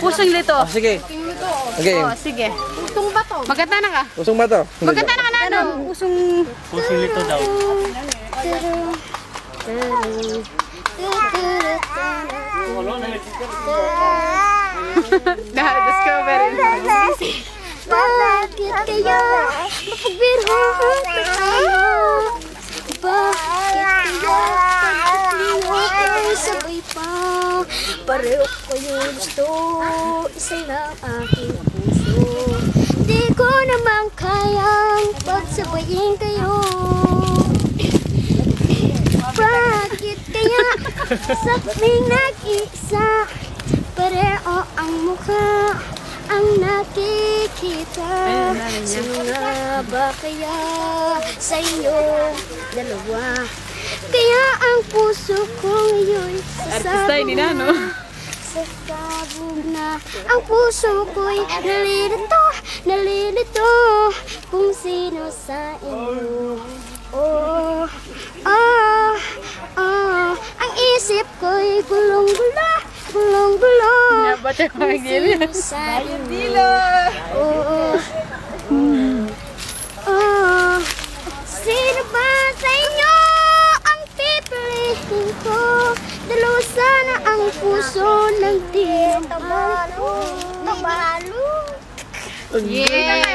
Pusong lito. Ah, sige. Okay. Oh, sige. Pusong ba to? Magkanta na ka. Usong ba to? Magkanta na ka na ano? Pusong... Pusong lito daw. Na-discover. Bakit kaya mapagbiro Pareho kayo gusto, isa lang aking puso. Di ko naman kayang pagsabayin kayo. Bakit kaya sa tuwing nag-iisa Pareho ang mukha ang nakikita Sino nga ba kaya sa inyo dalawa Kaya ang puso ko ngayon Artista ni Nano. Na ang puso ko'y nalilito, nalilito Kung sino sa inyo Oh, oh, oh Ang isip ko'y gulong-gulo, gulong-gulo gilid? Sino sa inyo Oh, oh Sino ba sa inyo ang pipiliin ko? Ang puso ng di Tabalo, tabalo Yeah!